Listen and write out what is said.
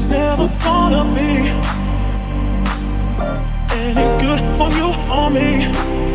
was never gonna be Any good for you or me?